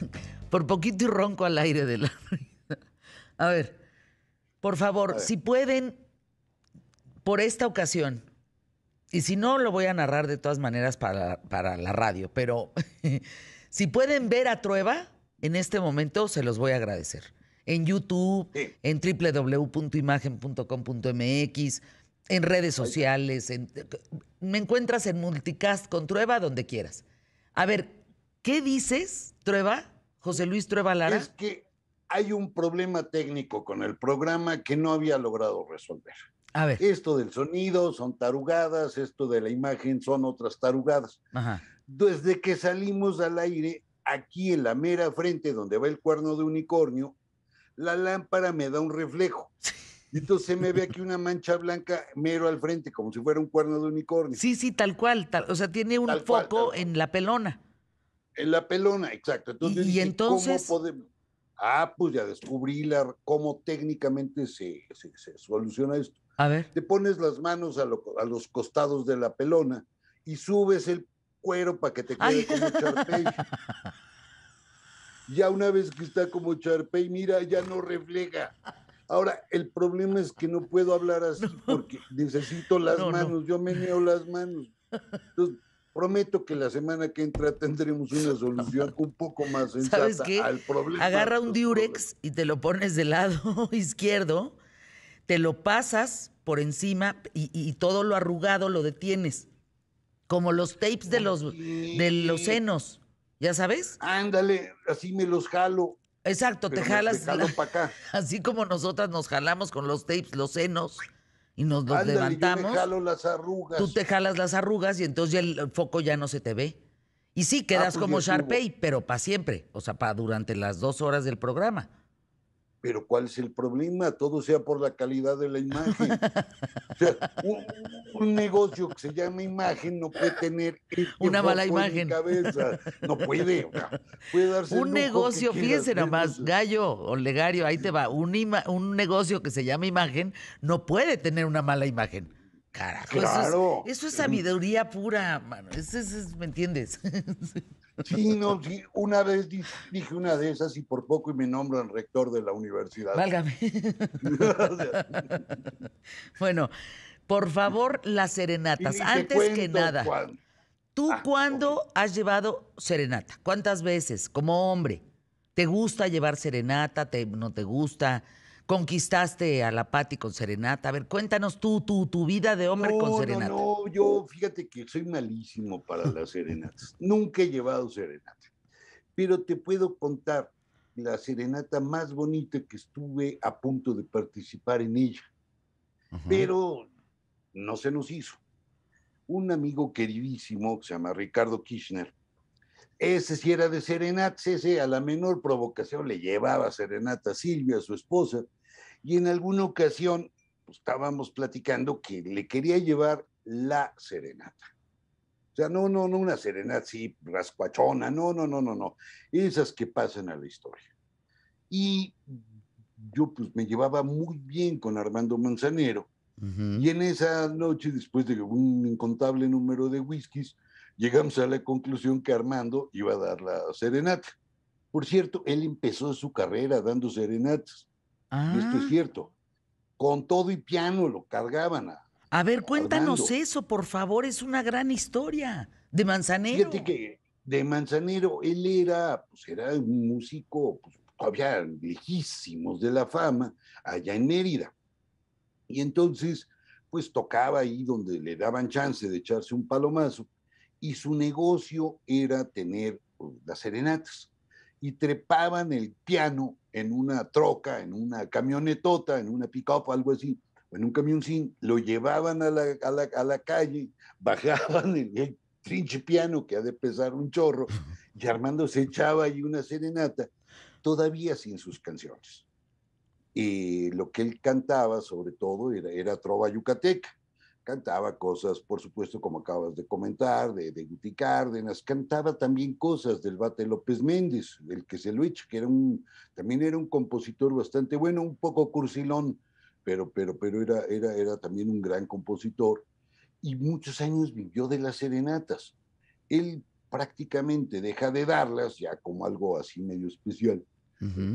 por poquito y ronco al aire de la... A ver, por favor, si pueden, por esta ocasión, y si no, lo voy a narrar de todas maneras para, para la radio, pero si pueden ver a Trueba en este momento, se los voy a agradecer. En YouTube, en www.imagen.com.mx, en redes sociales, me encuentras en Multicast con Trueba donde quieras. A ver, ¿qué dices, Trueba? José Luis Trueba Lara. Es que hay un problema técnico con el programa que no había logrado resolver. A ver. Esto del sonido son tarugadas, esto de la imagen son otras tarugadas. Ajá. Desde que salimos al aire, aquí en la mera frente donde va el cuerno de unicornio, la lámpara me da un reflejo. Entonces se me ve aquí una mancha blanca mero al frente, como si fuera un cuerno de unicornio. Sí, sí, tal cual. o sea, tiene un foco en la pelona. En la pelona, exacto. Entonces, y, entonces... ¿cómo podemos? Ah, pues ya descubrí la, cómo técnicamente se, se, soluciona esto. A ver. Te pones las manos a, a, los costados de la pelona y subes el cuero para que te quede como charpey. ya una vez que está como charpey, mira, ya no refleja. Ahora, el problema es que no puedo hablar así porque necesito las manos, yo meneo las manos. Entonces, prometo que la semana que entra tendremos una solución un poco más sensata ¿Sabes qué? al problema. Agarra un diurex y te lo pones del lado izquierdo, te lo pasas por encima y, todo lo arrugado lo detienes. Como los tapes de los, de los senos, ¿ya sabes? Ándale, así me los jalo. Exacto, te jalas. acá. Así como nosotras nos jalamos con los tapes, los senos, y nos los levantamos. Yo me jalo las arrugas. Tú te jalas las arrugas y entonces el foco ya no se te ve. Y sí, quedas ah, pues como Sharpay, pero para siempre. O sea, para durante las dos horas del programa. Pero ¿cuál es el problema? Todo sea por la calidad de la imagen. o sea, un, negocio que se llama imagen no puede tener una mala imagen. Cabeza. No puede. puede darse un negocio, fíjense nada más, Gallo o Legario, ahí te va. Un, un negocio que se llama imagen no puede tener una mala imagen. Carajo, claro. eso, es, sabiduría pura, mano. ¿Me entiendes? Sí, no, sí, una vez dije una de esas y por poco y me nombran rector de la universidad. Válgame. bueno, por favor, las serenatas. Antes que nada, ¿tú ah, cuándo has llevado serenata? ¿Cuántas veces? Como hombre. ¿Te gusta llevar serenata? ¿Te, ¿No te gusta? Conquistaste a la Pati con serenata. A ver, cuéntanos tú, tu, tu vida de hombre con serenata. No, no, yo fíjate que soy malísimo para las serenatas. Nunca he llevado serenata. Pero te puedo contar la serenata más bonita que estuve a punto de participar en ella. Pero no se nos hizo. Un amigo queridísimo que se llama Ricardo Kirchner, ese sí era de serenata, ese a la menor provocación le llevaba serenata a Silvia, su esposa, y en alguna ocasión pues, estábamos platicando que le quería llevar la serenata. O sea, no, no, no una serenata así rascuachona, no, no, no, no, no. Esas que pasan a la historia. Y yo pues me llevaba muy bien con Armando Manzanero. Y en esa noche, después de un incontable número de whiskies, llegamos a la conclusión que Armando iba a dar la serenata. Por cierto, él empezó su carrera dando serenatas. Esto es ah. cierto. Con todo y piano lo cargaban a. A ver, cuéntanos eso, por favor, es una gran historia de Manzanero. Fíjate que de Manzanero, él era, pues era un músico, pues, todavía lejísimos de la fama, allá en Mérida. Y entonces, pues tocaba ahí donde le daban chance de echarse un palomazo y su negocio era tener pues, las serenatas. Y trepaban el piano en una troca, en una camionetota, en una pick-up, algo así, o en un camioncín, lo llevaban a la, a la, a la calle, bajaban el, el, trinche piano que ha de pesar un chorro, y Armando se echaba ahí una serenata, todavía sin sus canciones. Y lo que él cantaba, sobre todo, era, era trova yucateca cantaba cosas, por supuesto, como acabas de comentar, de, de Guti Cárdenas, cantaba también cosas del Bate López Méndez, del que se lo echa, que era un, también era un compositor bastante bueno, un poco cursilón, pero, pero, pero era, era, era también un gran compositor y muchos años vivió de las serenatas. Él prácticamente deja de darlas, ya como algo así medio especial,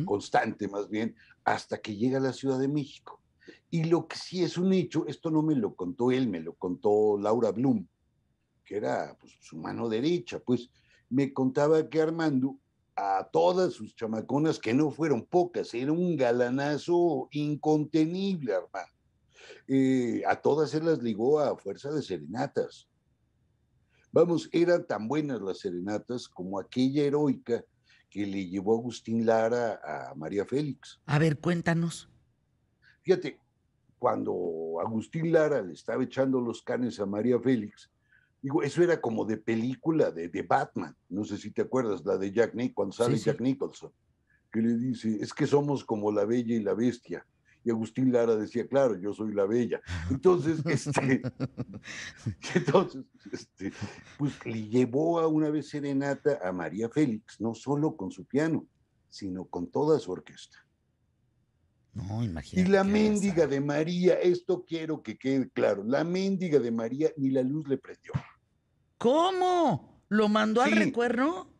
constante más bien, hasta que llega a la Ciudad de México. Y lo que sí es un hecho, esto no me lo contó él, me lo contó Laura Blum, que era pues, su mano derecha, pues me contaba que Armando a todas sus chamaconas, que no fueron pocas, era un galanazo incontenible, Armando. Eh, a todas se las ligó a fuerza de serenatas. Vamos, eran tan buenas las serenatas como aquella heroica que le llevó Agustín Lara a María Félix. A ver, cuéntanos. Fíjate, cuando Agustín Lara le estaba echando los canes a María Félix, digo, eso era como de película de, de Batman, no sé si te acuerdas, la de Jack Nicholson, cuando sale Jack Nicholson, que le dice, es que somos como la bella y la bestia y Agustín Lara decía, claro, yo soy la bella. Entonces, este, entonces, este, pues le llevó a una vez serenata a María Félix, no solo con su piano, sino con toda su orquesta. No, imagínate. Y la mendiga de María, esto quiero que quede claro, la mendiga de María ni la luz le prendió. ¿Cómo? ¿Lo mandó al recuerdo?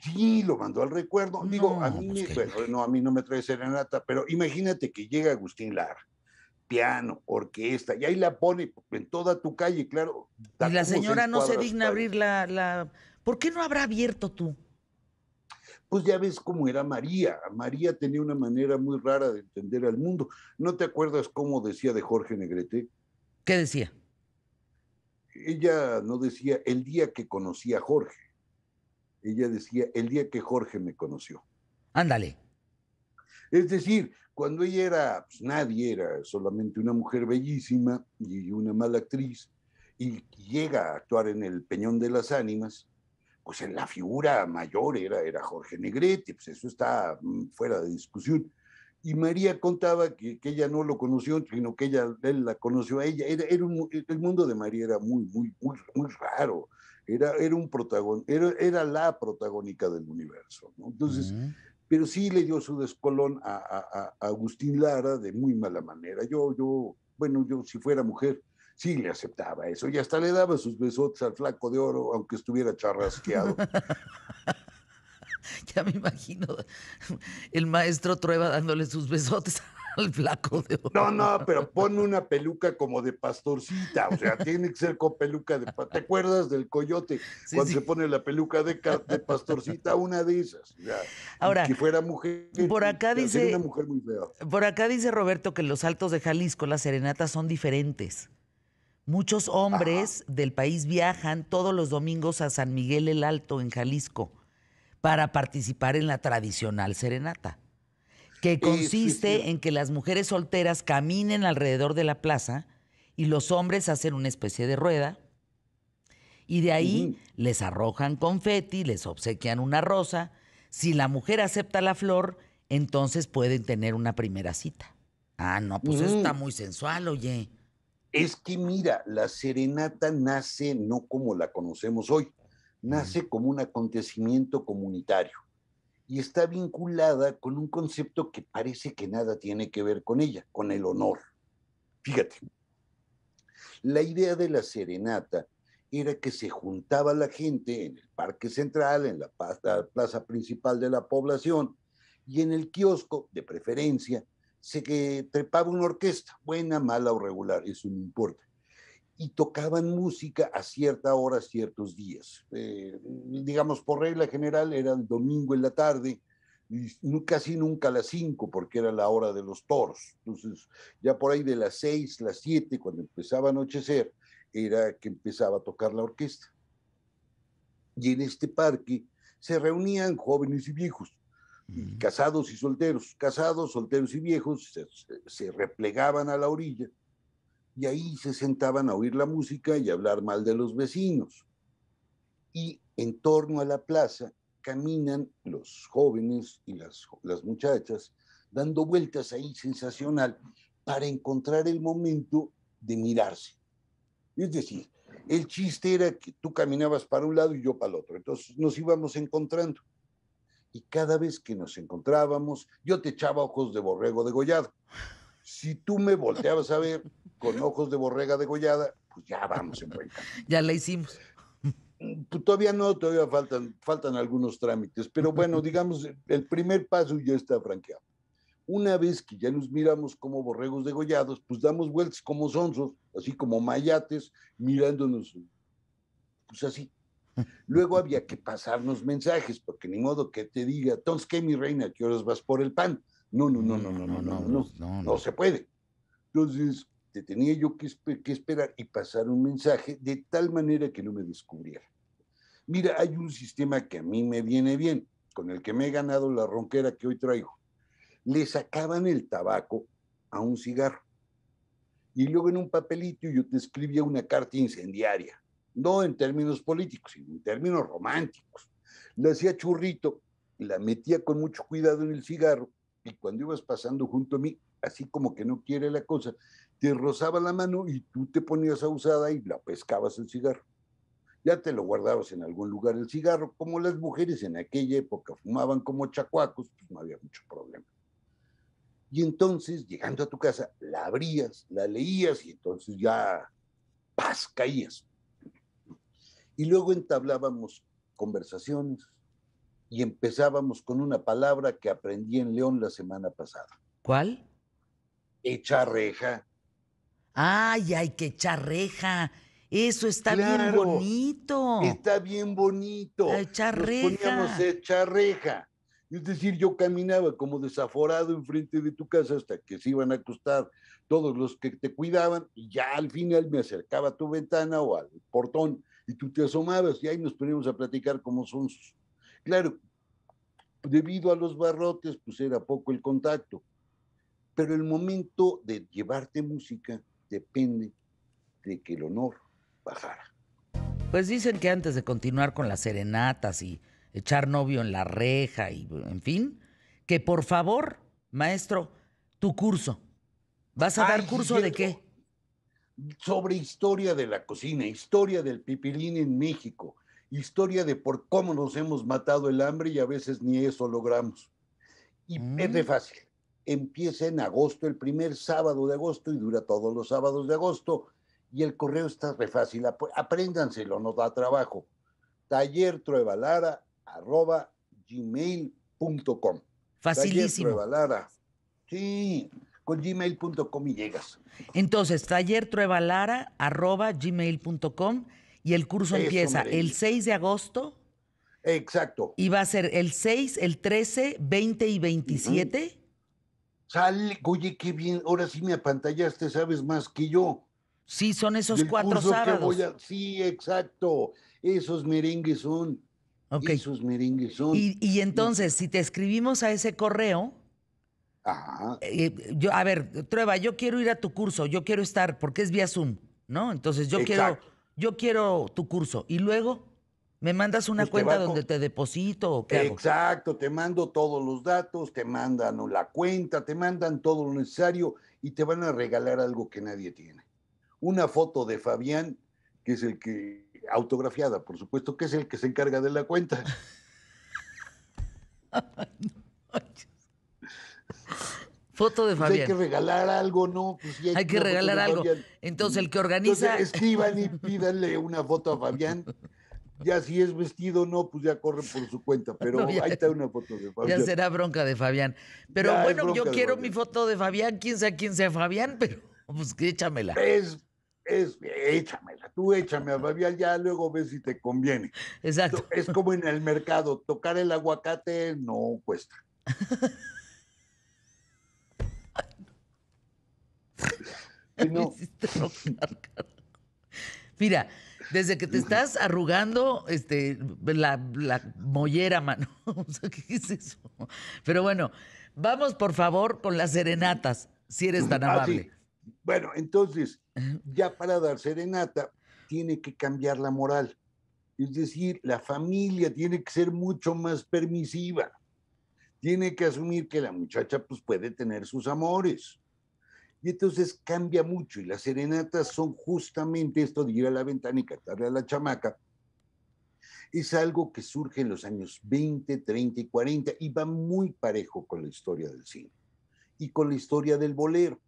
Sí, lo mandó al recuerdo. Digo, a mí, pues no, a mí no me trae serenata, pero imagínate que llega Agustín Lara, piano, orquesta, y ahí la pone en toda tu calle, claro. Y la señora no se digna abrir la, la... ¿Por qué no habrá abierto tú? Pues ya ves cómo era María. María tenía una manera muy rara de entender al mundo. ¿No te acuerdas cómo decía de Jorge Negrete? ¿Qué decía? Ella no decía el día que conocí a Jorge ella decía, el día que Jorge me conoció. Ándale. Es decir, cuando ella era, pues nadie, era solamente una mujer bellísima y una mala actriz, y llega a actuar en el Peñón de las Ánimas, pues en la figura mayor era, era Jorge Negrete, pues eso está mm, fuera de discusión. Y María contaba que, ella no lo conoció, sino que ella, él la conoció a ella. Era, era el mundo de María era muy, muy, muy, muy raro era, era un protagon, era, era la protagónica del universo. Entonces, pero sí le dio su descolón a, Agustín Lara de muy mala manera. Yo, yo, bueno, yo si fuera mujer, sí le aceptaba eso y hasta le daba sus besotes al flaco de oro, aunque estuviera charrasqueado. ya me imagino el maestro Trueba dándole sus besotes al flaco de oro. No, no, pero pone una peluca como de pastorcita, o sea, tiene que ser con peluca de... ¿Te acuerdas del coyote? cuando se pone la peluca de, de pastorcita, una de esas. Ahora, que fuera mujer. Por acá dice... Por acá dice Roberto que los altos de Jalisco, las serenatas son diferentes. Muchos hombres del país viajan todos los domingos a San Miguel el Alto, en Jalisco, para participar en la tradicional serenata que consiste en que las mujeres solteras caminen alrededor de la plaza y los hombres hacen una especie de rueda y de ahí les arrojan confeti, les obsequian una rosa. Si la mujer acepta la flor, entonces pueden tener una primera cita. Ah, no, pues está muy sensual, oye. Es que mira, la serenata nace no como la conocemos hoy, nace como un acontecimiento comunitario y está vinculada con un concepto que parece que nada tiene que ver con ella, con el honor. Fíjate, la idea de la serenata era que se juntaba la gente en el parque central, en la plaza principal de la población, y en el kiosco, de preferencia, se trepaba una orquesta, buena, mala o regular, eso no importa y tocaban música a cierta hora, ciertos días. Eh, digamos, por regla general era el domingo en la tarde, y casi nunca a las 5 porque era la hora de los toros. Entonces, ya por ahí de las 6, las 7, cuando empezaba a anochecer, era que empezaba a tocar la orquesta. Y en este parque se reunían jóvenes y viejos, casados y solteros, casados, solteros y viejos, se replegaban a la orilla y ahí se sentaban a oír la música y hablar mal de los vecinos. Y en torno a la plaza caminan los jóvenes y las, las muchachas dando vueltas ahí sensacional para encontrar el momento de mirarse. Es decir, el chiste era que tú caminabas para un lado y yo para el otro. Entonces nos íbamos encontrando. Y cada vez que nos encontrábamos, yo te echaba ojos de borrego degollado. Si tú me volteabas a ver, con ojos de borrega degollada, pues ya vamos en buen Ya la hicimos. Pues, todavía no, todavía faltan, faltan algunos trámites, pero bueno, digamos, el primer paso ya está franqueado. Una vez que ya nos miramos como borregos degollados, pues damos vueltas como sonsos, así como mayates, mirándonos, pues así. Luego había que pasarnos mensajes, porque ni modo que te diga, entonces, ¿qué, mi reina? ¿Qué horas vas por el pan? No, no, no, no, no, no, no, no, no, no se puede. Entonces, te tenía yo que, que esperar y pasar un mensaje de tal manera que no me descubriera. Mira, hay un sistema que a mí me viene bien, con el que me he ganado la ronquera que hoy traigo le sacaban el tabaco a un cigarro. Y luego en un papelito yo te escribía una carta incendiaria, no en términos políticos, sino en términos románticos. Le hacía churrito, la metía con mucho cuidado en el cigarro y cuando ibas pasando junto a mí, así como que no quiere la cosa, te rozaba la mano y tú te ponías a usada y la pescabas el cigarro. Ya te lo guardabas en algún lugar el cigarro, como las mujeres en aquella época fumaban como chacuacos, pues no había mucho problema. Y entonces, llegando a tu casa, la abrías, la leías y entonces ya, paz, caías. Y luego entablábamos conversaciones y empezábamos con una palabra que aprendí en León la semana pasada. ¿Cuál? Echar reja. Ay, hay que echar reja. Eso está bien bonito. Está bien bonito. echar reja. Poníamos echar reja. Es decir, yo caminaba como desaforado enfrente de tu casa hasta que se iban a acostar todos los que te cuidaban y ya al final me acercaba a tu ventana o al portón y tú te asomabas y ahí nos poníamos a platicar como son. Claro, debido a los barrotes, pues era poco el contacto, pero el momento de llevarte música depende de que el honor bajara. Pues dicen que antes de continuar con las serenatas y echar novio en la reja y en fin, que por favor, maestro, tu curso. ¿Vas a dar curso de qué? Sobre historia de la cocina, historia del pipilín en México, historia de por cómo nos hemos matado el hambre y a veces ni eso logramos. Y es de mm. fácil. Empieza en agosto, el primer sábado de agosto y dura todos los sábados de agosto. Y el correo está re fácil. Apréndanselo, no da trabajo. Taller arroba gmail.com. Facilísimo. Sí, con gmail.com y llegas. Entonces, taller arroba gmail.com y el curso empieza el 6 de agosto. Exacto. Y va a ser el 6, el 13, 20 y 27. Sale, oye, qué bien, ahora sí me apantallaste, sabes más que yo. Sí, son esos cuatro sábados. Sí, exacto. Esos merengues son Okay. Y, entonces, si te escribimos a ese correo, eh, yo, a ver, Trueba, yo quiero ir a tu curso, yo quiero estar, porque es vía Zoom, ¿no? Entonces yo quiero, yo quiero tu curso. Y luego me mandas una pues cuenta donde te deposito o qué Exacto, te mando todos los datos, te mandan la cuenta, te mandan todo lo necesario y te van a regalar algo que nadie tiene. Una foto de Fabián, que es el que autografiada, por supuesto, que es el que se encarga de la cuenta. Foto de Fabián. Pues hay que regalar algo, ¿no? Pues hay, que regalar algo. Entonces, el que organiza. escriban y pídanle una foto a Fabián. Ya si es vestido no, pues ya corre por su cuenta, pero ahí está una foto de Fabián. Ya será bronca de Fabián. Pero bueno, yo quiero mi foto de Fabián, quién sea quién sea Fabián, pero pues échamela. Es es, échamela, tú échame a Fabián, ya luego ves si te conviene. Exacto. Es como en el mercado, tocar el aguacate no cuesta. Mira, desde que te estás arrugando este, la, mollera, mano. ¿Qué es eso? Pero bueno, vamos por favor con las serenatas, si eres tan ah, amable. Bueno, entonces, ya para dar serenata, tiene que cambiar la moral. Es decir, la familia tiene que ser mucho más permisiva. Tiene que asumir que la muchacha pues, puede tener sus amores. Y entonces cambia mucho. Y las serenatas son justamente esto de ir a la ventana y cantarle a la chamaca. Es algo que surge en los años 20, 30 y 40 y va muy parejo con la historia del cine y con la historia del bolero.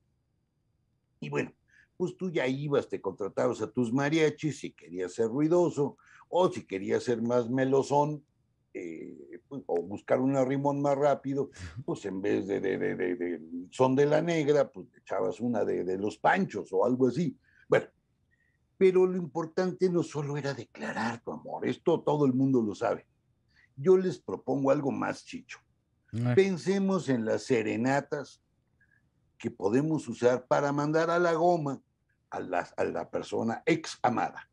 Y bueno, pues tú ya ibas, te contratabas a tus mariachis si querías ser ruidoso, O si quería ser más melosón, eh, pues, o buscar un rimón más rápido, pues en vez de, de, de, de, son de la negra, pues echabas una de, los panchos o algo así. Bueno, pero lo importante no solo era declarar tu amor, esto todo el mundo lo sabe. Yo les propongo algo más, Chicho. Pensemos en las serenatas que podemos usar para mandar a la goma a la, a la persona ex amada.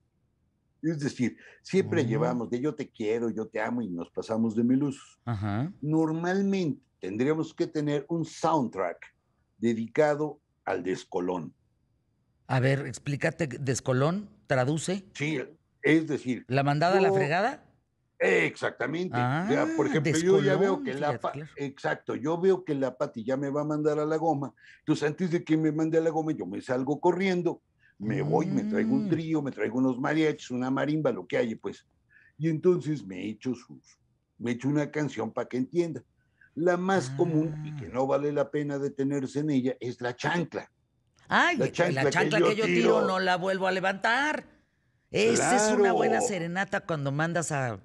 Es decir, siempre llevamos de yo te quiero, yo te amo y nos pasamos de mil usos. Normalmente tendríamos que tener un soundtrack dedicado al descolón. A ver, explícate, descolón, traduce. Sí, es decir. ¿La mandada a la fregada? Exactamente. por ah, ejemplo, yo ya veo que la exacto, yo veo que la Pati ya me va a mandar a la goma. Entonces, antes de que me mande a la goma, yo me salgo corriendo me voy, me traigo un mm. trío, me traigo unos mariachis, una marimba, lo que haya, pues. Y entonces me echo sus, me echo una canción para que entienda. La más común y que ah. no vale la pena detenerse en ella es la chancla. Ay, la chancla, que, yo tiro, no la vuelvo a levantar. Esa es una buena serenata cuando mandas a,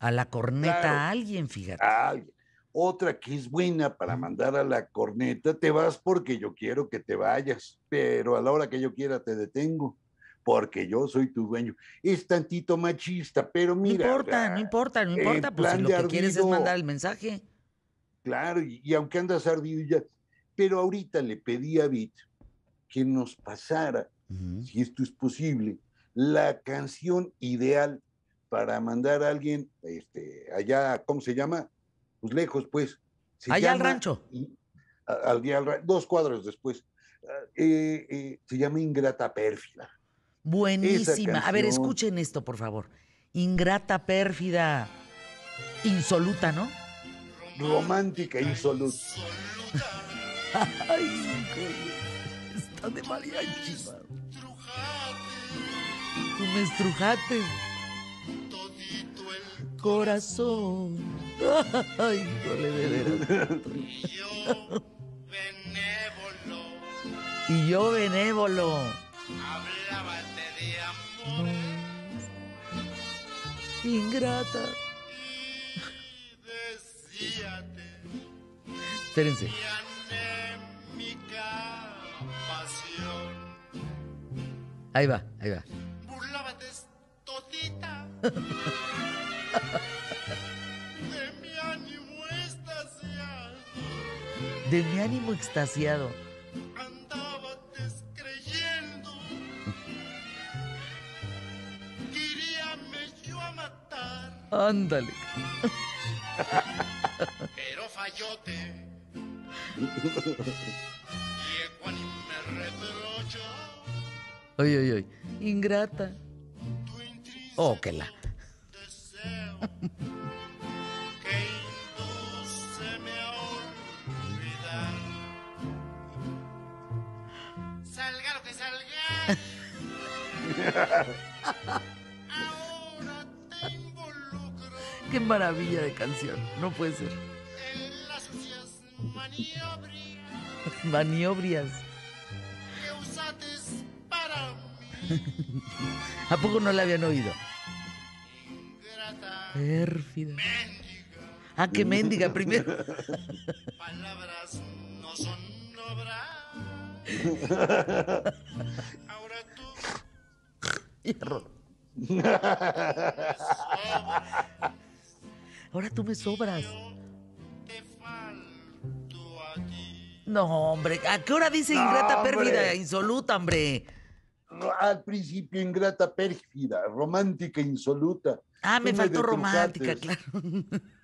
la corneta a alguien, fíjate. A alguien. Otra que es buena para mandar a la corneta, te vas porque yo quiero que te vayas, pero a la hora que yo quiera te detengo, porque yo soy tu dueño. Es tantito machista, pero mira. No importa, no importa, no importa, pues si lo que quieres es mandar el mensaje. Claro, y, aunque andas ardido ya, pero ahorita le pedí a Bit que nos pasara, si esto es posible, la canción ideal para mandar a alguien este, allá, ¿cómo se llama? Pues lejos, pues. Allá al rancho. al día, dos cuadros después. Eh, eh, se llama Ingrata Pérfida. Buenísima. A ver, escuchen esto, por favor. Ingrata Pérfida. Insoluta, ¿no? Romántica, insoluta. Ay, está de mariachi. Tú me estrujaste. Corazón. Ay, le de veras. Y yo benévolo. Hablábate de amor. Ingrata. Espérense. Ahí va, ahí va. Burlábate todita. de mi ánimo extasiado. Andaba descreyendo. Queríame yo a matar. Ándale. Pero fallote. y me reprocho. Oye, oye, oye. Ingrata. Oh, Qué maravilla de canción, no puede ser. Maniobrias. ¿A poco no la habían oído? Pérfida. Ah, que mendiga primero. Palabras no son Ahora tú me sobras. No, hombre, ¿a qué hora dice ingrata pérfida, insoluta, hombre? Al principio ingrata pérfida, romántica insoluta. Ah, me faltó romántica, claro.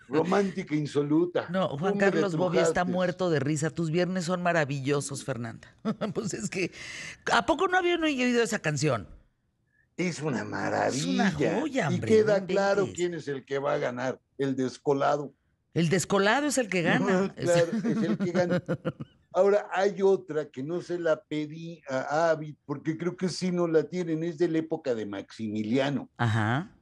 Romántica insoluta. No, Juan Carlos Bobia está muerto de risa. Tus viernes son maravillosos, Fernanda. pues es que, ¿a poco no habían oído esa canción? Es una maravilla. Y queda claro quién es el que va a ganar, el descolado. El descolado es el que gana. claro, es el que gana. Ahora, hay otra que no se la pedí a Avid, porque creo que sí no la tienen, es de la época de Maximiliano. Ajá.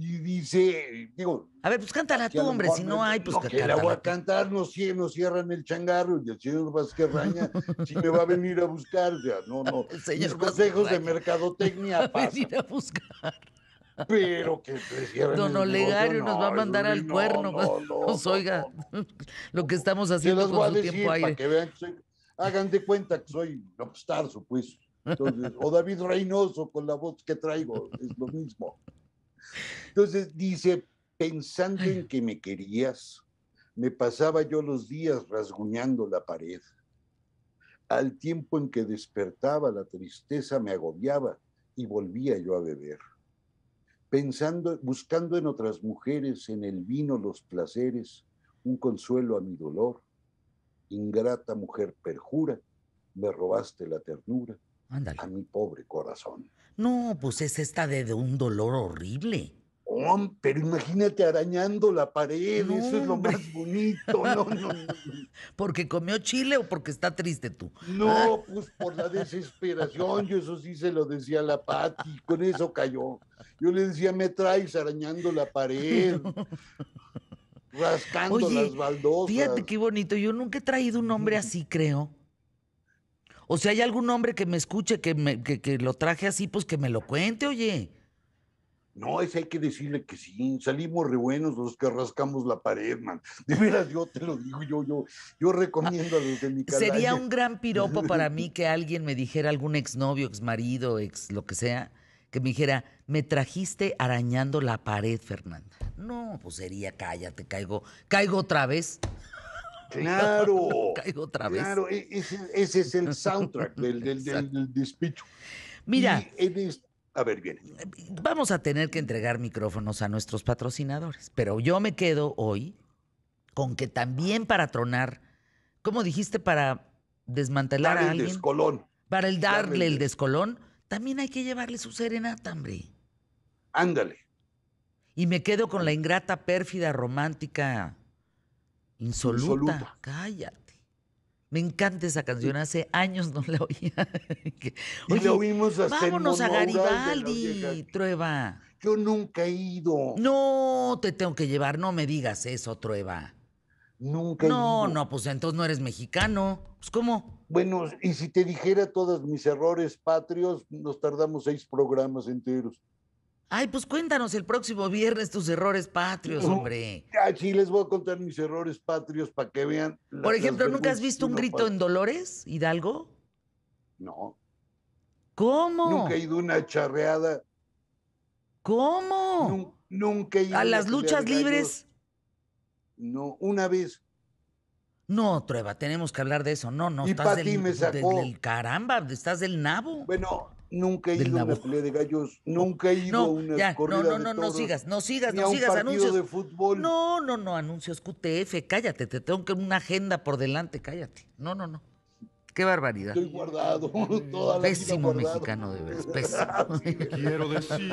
Y dice, digo. A ver, pues cántala tú, hombre, si no hay, pues no, que la voy a cantar, no, nos cierran el changarro y el señor Vázquez Raña si me va a venir a buscar, sea, no, no. señor consejos de mercadotecnia Va a venir a buscar. pero que Don Olegario nos va a mandar al cuerno. nos oiga lo que estamos haciendo con su tiempo aire. Que vean hagan de cuenta que soy Starzo, pues. Entonces, o David Reynoso con la voz que traigo, es lo mismo. Entonces dice, pensando en que me querías, me pasaba yo los días rasguñando la pared. Al tiempo en que despertaba, la tristeza me agobiaba y volvía yo a beber. Pensando, buscando en otras mujeres, en el vino los placeres, un consuelo a mi dolor. Ingrata mujer perjura, me robaste la ternura a mi pobre corazón. No, pues es esta de, un dolor horrible. Oh, pero imagínate arañando la pared, eso es lo más bonito. No, no, ¿Porque comió chile o porque está triste tú? No, ah. pues por la desesperación, yo eso sí se lo decía a la Pati, con eso cayó. Yo le decía, me traes arañando la pared, rascando las baldosas. Fíjate qué bonito, yo nunca he traído un hombre así, creo. O si hay algún hombre que me escuche, que, me, que, lo traje así, pues que me lo cuente, oye. No, ese hay que decirle que sí. Salimos re buenos los que rascamos la pared, man. De veras, yo te lo digo, yo, yo, yo recomiendo a los de mi canal. Sería un gran piropo para mí que alguien me dijera, algún exnovio, exmarido, ex lo que sea, que me dijera, me trajiste arañando la pared, Fernanda. No, pues sería, cállate, caigo, caigo otra vez. Claro. Caigo otra vez. Claro, e, ese, es el soundtrack del, del, despicho. Mira. a ver, bien. Vamos a tener que entregar micrófonos a nuestros patrocinadores, pero yo me quedo hoy con que también para tronar, ¿cómo dijiste? Para desmantelar a alguien. El descolón. Para el darle, el descolón, también hay que llevarle su serenata, hombre. Ándale. Y me quedo con la ingrata, pérfida, romántica Insoluta. Cállate. Me encanta esa canción, hace años no la oía. y la oímos hasta Vámonos a Garibaldi, Trueba. Yo nunca he ido. No, te tengo que llevar, no me digas eso, Trueba. Nunca he no, ido. No, no, pues entonces no eres mexicano. Pues ¿cómo? Bueno, y si te dijera todos mis errores patrios, nos tardamos seis programas enteros. Ay, pues cuéntanos el próximo viernes tus errores patrios, hombre. sí, les voy a contar mis errores patrios para que vean. Por ejemplo, ¿nunca has visto un grito en Dolores, Hidalgo? No. ¿Cómo? Nunca he ido a una charreada. ¿Cómo? nunca he ido a las luchas libres. No, una vez. No, Trueba, tenemos que hablar de eso. No, no, estás del, me sacó. del caramba, estás del nabo. Bueno, Nunca he ido a una pelea de gallos, nunca he ido a una ya, corrida no, no, no, de toros, no sigas, no sigas, no sigas anuncios. de fútbol. No, no, no, anuncios QTF, cállate, te tengo que una agenda por delante, cállate. No, no, no. Qué barbaridad. Estoy guardado toda la Pésimo mexicano, de veras, pésimo. Quiero decir